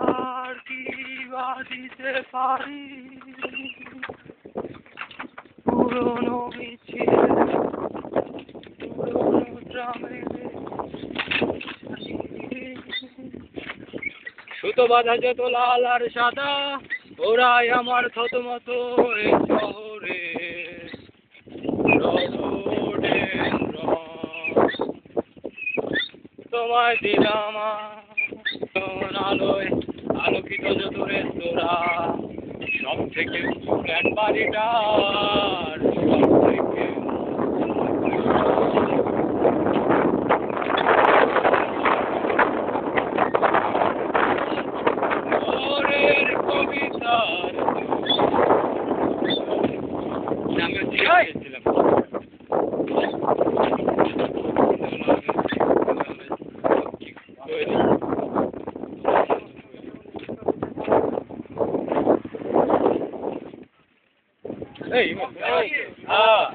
আর কি বাদিতে পারি পুরনো মিছিল পুরনো সুতো বাঁধা যত লাল আর সাদা ওরাই আমার থতমত এই শহরে। তোমায় দিলাম আমার আলোয় আলোকিত যত রেস্তোরাঁ সব থেকে ফ্ল্যাট বাড়িটার Yay! Hey, hey. Ah.